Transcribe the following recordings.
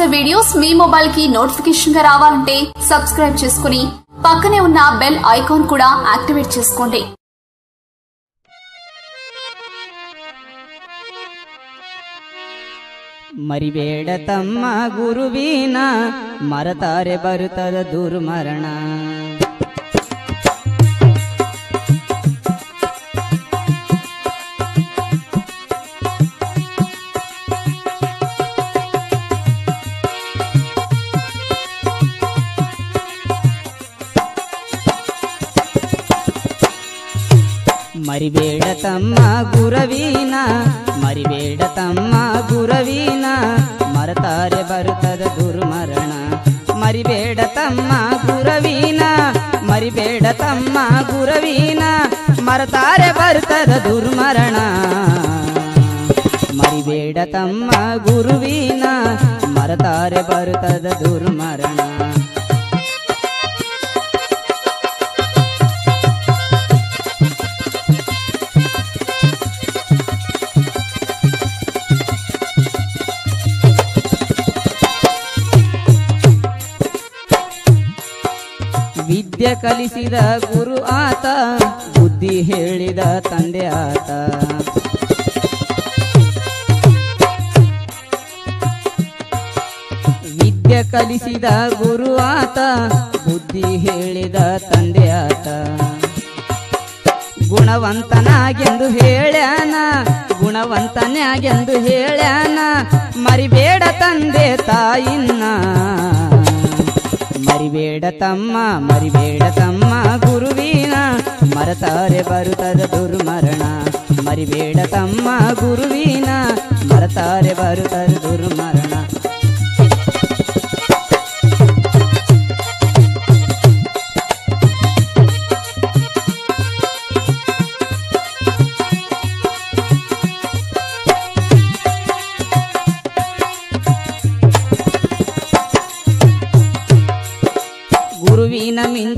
వచ్చే వీడియోస్ మీ మొబైల్ కి నోటిఫికేషన్ గా రావాలంటే సబ్స్క్రైబ్ చేసుకుని పక్కనే ఉన్న బెల్ ఐకాన్ కూడా యాక్టివేట్ చేసుకోండి ಮರಿಬೇಡ ತಮ್ಮ ಗುರುವಿನ ಮರತಾರೆ ಬರುತ್ತದ ದುರ್ಮರಣ ಮರಿಬೇಡ ತಮ್ಮ ಗುರವೀನ ಮರಿಬೇಡ ತಮ್ಮ ಗುರವೀನ ಮರತಾರೆ ಬರುತ್ತದ ದುರ್ಮರಣ ಮರಿಬೇಡ ತಮ್ಮ ಗುರವೀನ ಮರಿಬೇಡ ತಮ್ಮ ಗುರವೀನ ಮರತಾರೆ ಬರುತ್ತದ ದುರ್ಮರಣ ಮರಿಬೇಡ ತಮ್ಮ ಗುರುವಿನ ಮರತಾರೆ ಬರುತ್ತದ ದುರ್ಮರಣ ವಿದ್ಯೆ ಕಲಿಸಿದ ಗುರು ಆತ, ಬುದ್ಧಿ ಹೇಳಿದ ತಂದೆ ಆತ. ವಿದ್ಯ ಕಲಿಸಿದ ಗುರು ಆತ, ಬುದ್ಧಿ ಹೇಳಿದ ತಂದೆ ಆತ. ಗುಣವಂತನಾಗೆಂದು ಹೇಳ್ಯಾನ ಗುಣವಂತನಾಗೆಂದು ಹೇಳ್ಯಾನ, ಮರಿಬೇಡ ತಂದೆ ತಾಯಿನ್ನ. ಮರಿಬೇಡ ತಮ್ಮ ಮರಿಬೇಡ ತಮ್ಮ ಗುರುವಿನ ಮರತಾರೆ ಬರುತ್ತದ ದುರ್ಮರಣ ಮರಿಬೇಡ ತಮ್ಮ ಗುರುವಿನ ಮರತಾರೆ ಬರುತ್ತದ ದುರ್ಮರಣ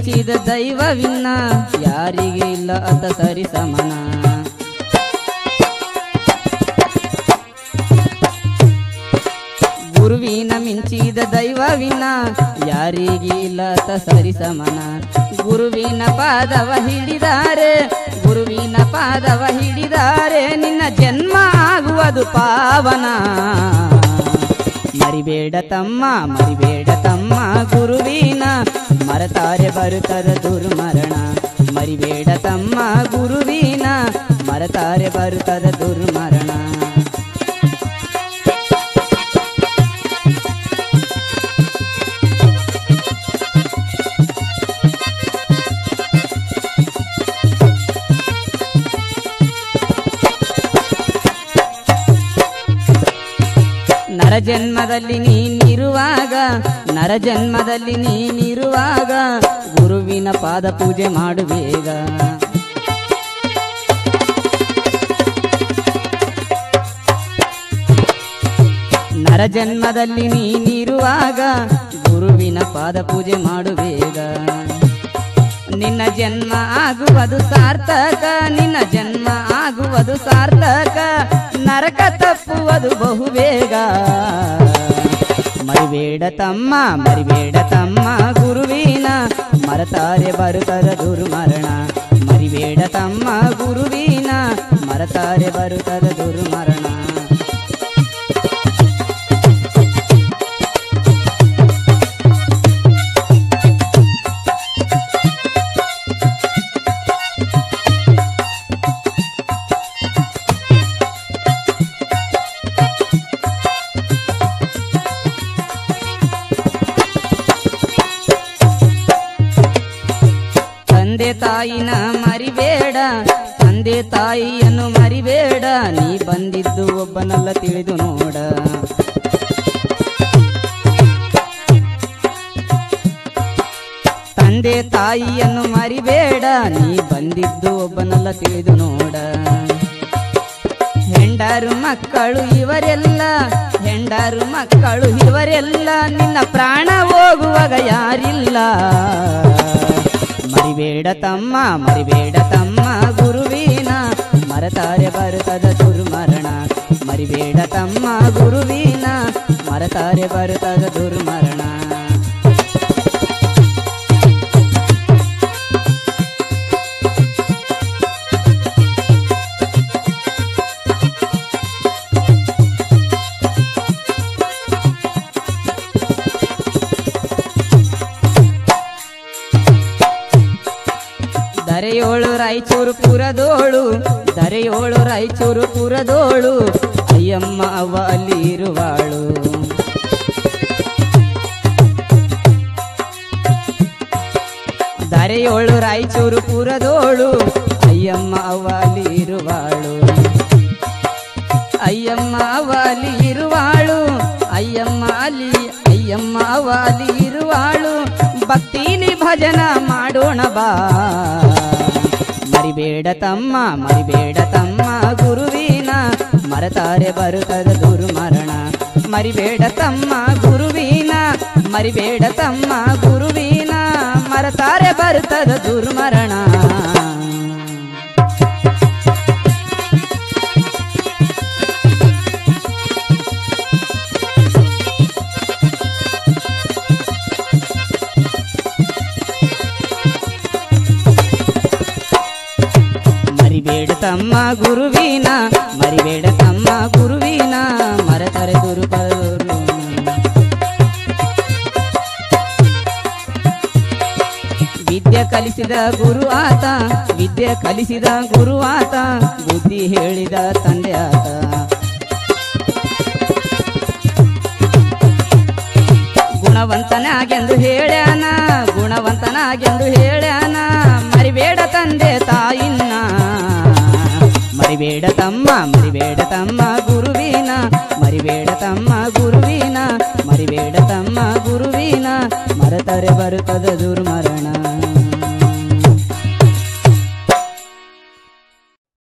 ಮಿಂಚಿದ ದೈವವಿನ್ನ ಯಾರಿಗೆ ಇಲ್ಲ ಅತ ಸರಿ ಸಮನ ಗುರುವಿನ ಮಿಂಚಿದ ದೈವವಿನ ಯಾರಿಗೆ ಇಲ್ಲ ಅತ ಸರಿ ಸಮನ ಗುರುವಿನ ಪಾದವ ಹಿಡಿದಾರೆ, ಗುರುವಿನ ಪಾದವ ಹಿಡಿದಾರೆ, ನಿನ್ನ ಜನ್ಮ ಆಗುವುದು ಪಾವನ. ಮರಿಬೇಡ ತಮ್ಮ ಮರಿಬೇಡ ತಮ್ಮ ಗುರುವಿನ ಮರತಾರೆ ಬರುತ್ತದ ದುರ್ಮರಣ ಮರಿಬೇಡ ತಮ್ಮ ಗುರುವಿನ ಮರತಾರೆ ಬರುತ್ತದ ದುರ್ಮರಣ ನರಜನ್ಮದಲ್ಲಿ ನೀನಿರುವಾಗ ನರಜನ್ಮದಲ್ಲಿ ನೀನಿರುವಾಗ ಗುರುವಿನ ಪಾದ ಪೂಜೆ ಮಾಡುವೇಗ. ನರಜನ್ಮದಲ್ಲಿ ನೀನಿರುವಾಗ ಗುರುವಿನ ಪಾದ ಪೂಜೆ ಮಾಡುವೇಗ. ನಿನ್ನ ಜನ್ಮ ಆಗುವುದು ಸಾರ್ಥಕ, ನಿನ್ನ ಜನ್ಮ ಆಗುವುದು ಸಾರ್ಥಕ. ನರಕ ತಪ್ಪುವುದು ಬಹುಬೇಗ. ಮರಿಬೇಡ ತಮ್ಮ ಮರಿಬೇಡ ತಮ್ಮ ಗುರುವಿನ. ಮರತಾರೆ ಬರುತ್ತದ ದುರ್ಮರಣ. ಮರಿಬೇಡ ತಮ್ಮ ಗುರುವಿನ. ಮರತಾರೆ ಬರುತ್ತದ ದುರ್ಮರಣ. ತಾಯಿನ ಮರಿಬೇಡ, ತಂದೆ ತಾಯಿಯನ್ನು ಮರಿಬೇಡ, ನೀ ಬಂದಿದ್ದು ಒಬ್ಬನಲ್ಲ ತಿಳಿದು ನೋಡ. ತಂದೆ ತಾಯಿಯನ್ನು ಮರಿಬೇಡ, ನೀ ಬಂದಿದ್ದು ಒಬ್ಬನಲ್ಲ ತಿಳಿದು ನೋಡ. ಹೆಂಡರು ಮಕ್ಕಳು ಇವರೆಲ್ಲ, ಹೆಂಡರು ಮಕ್ಕಳು ಇವರೆಲ್ಲ, ನಿನ್ನ ಪ್ರಾಣ ಹೋಗುವಾಗ ಯಾರಿಲ್ಲ. ಮರಿಬೇಡ ತಮ್ಮ ಮರಿಬೇಡ ತಮ್ಮ ಗುರುವಿನ ಮರತಾರೆ ಬರುತ್ತದ ದುರ್ಮರಣ ಮರಿಬೇಡ ತಮ್ಮ ಗುರುವಿನ ಮರತಾರೆ ಬರುತ್ತದ ದುರ್ಮರಣ ದರೆಯೋಳು ರಾಯಚೂರು ಪುರದೋಳು, ದರೆಯೋಳು ರಾಯಚೂರು ಪುರದೋಳು, ಅಯ್ಯಮ್ಮ ಅವ ಅಲ್ಲಿರುವಾಳು ದರೆಯೋಳು ರಾಯಚೂರು ಪುರದೋಳು, ಅಯ್ಯಮ್ಮ ಅವ್ವ ಅಲ್ಲಿ ಇರುವಾಳು. ಅಯ್ಯಮ್ಮ ಅವಾಲಿ ಇರುವಾಳು, ಅಯ್ಯಮ್ಮ ಅಲ್ಲಿ, ಅಯ್ಯಮ್ಮ ಅವ್ವ ಅಲ್ಲಿ ಇರುವಾಳು. ಭಕ್ತಿಲಿ ಭಜನ ಮಾಡೋಣ ಬಾ. ಮರಿಬೇಡ ತಮ್ಮ ಮರಿಬೇಡ ತಮ್ಮ ಗುರುವಿನ ಮರತಾರೆ ಬರುತ್ತದ ದುರ್ಮರಣ ಮರಿಬೇಡ ತಮ್ಮ ಗುರುವಿನ ಮರಿಬೇಡ ತಮ್ಮ ಗುರುವಿನ ಮರತಾರೆ ಬರುತ್ತದ ದುರ್ಮರಣ ತಮ್ಮ ಗುರುವಿನ, ಮರಿಬೇಡ ತಮ್ಮ ಗುರುವಿನ, ಮರತರೆ ದುರುಪರು ವಿದ್ಯೆ ಕಲಿಸಿದ ಗುರು ಆತ, ವಿದ್ಯೆ ಕಲಿಸಿದ ಗುರು ಆತ, ಬುದ್ಧಿ ಹೇಳಿದ ತಂದೆ ಆತ. ಗುಣವಂತನಾಗೆಂದು ಹೇಳ್ಯಾನ ಗುಣವಂತನಾಗೆಂದು ಹೇಳ್ಯಾನ. ಮರಿಬೇಡ ತಮ್ಮ ಮರಿಬೇಡ ತಮ್ಮ ಗುರುವಿನ ಮರಿಬೇಡ ತಮ್ಮ ಗುರುವಿನ ಮರಿಬೇಡ ತಮ್ಮ ಗುರುವಿನ ಮರತರೆ ಬರುತ್ತದ ದುರ್ಮರಣ